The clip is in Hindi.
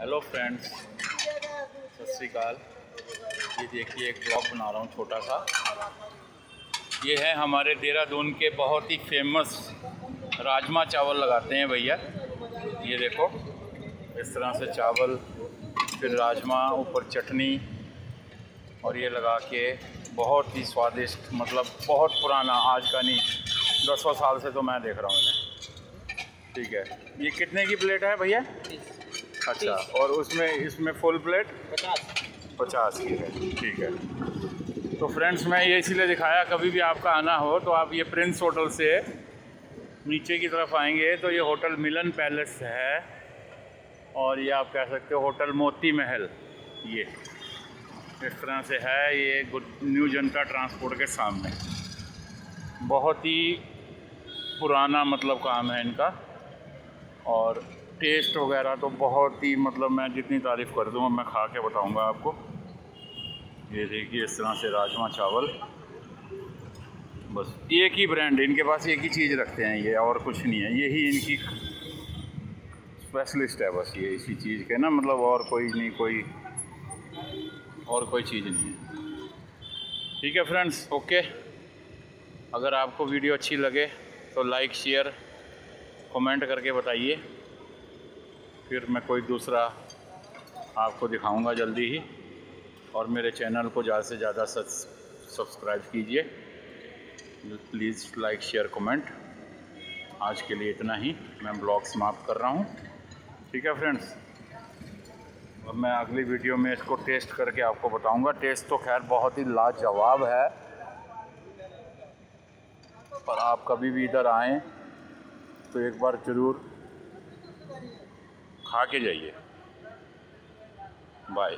हेलो फ्रेंड्स सत श्रीकाल। ये देखिए, एक ब्लॉग बना रहा हूँ छोटा सा। ये है हमारे देहरादून के बहुत ही फ़ेमस राजमा चावल लगाते हैं भैया। ये देखो, इस तरह से चावल, फिर राजमा, ऊपर चटनी, और ये लगा के बहुत ही स्वादिष्ट मतलब बहुत पुराना, आज का नहीं, दसों साल से तो मैं देख रहा हूँ इन्हें। ठीक है। ये कितने की प्लेट है भैया? अच्छा। और उसमें इसमें फुल प्लेट पचास। पचास की है ठीक है। तो फ्रेंड्स मैं ये इसीलिए दिखाया कभी भी आपका आना हो तो आप ये प्रिंस होटल से नीचे की तरफ़ आएँगे तो ये होटल मिलन पैलेस है। और ये आप कह सकते हो होटल मोती महल ये। इस तरह से है ये गुड न्यू जनता ट्रांसपोर्ट के सामने। बहुत ही पुराना मतलब काम है इनका। और टेस्ट वगैरह तो बहुत ही मतलब मैं जितनी तारीफ़ कर दूँगा, मैं खा के बताऊँगा आपको। ये देखिए, इस तरह से राजमा चावल। बस, एक ही ब्रांड इनके पास एक ही चीज़ रखते हैं ये, और कुछ नहीं है। यही इनकी स्पेशलिस्ट है बस, ये इसी चीज़ के ना मतलब और कोई नहीं, कोई और कोई चीज़ नहीं है। ठीक है फ्रेंड्स ओके अगर आपको वीडियो अच्छी लगे तो लाइक शेयर कमेंट करके बताइए। फिर मैं कोई दूसरा आपको दिखाऊँगा जल्दी ही। और मेरे चैनल को ज़्यादा से ज़्यादा सब्सक्राइब कीजिए। Please like, share, comment. आज के लिए इतना ही। मैं ब्लॉग समाप्त कर रहा हूँ। ठीक है फ्रेंड्स? और मैं अगली वीडियो में इसको टेस्ट करके आपको बताऊँगा। टेस्ट तो खैर बहुत ही लाजवाब है। पर आप कभी भी इधर आएँ तो एक बार ज़रूर खा के जाइए। बाय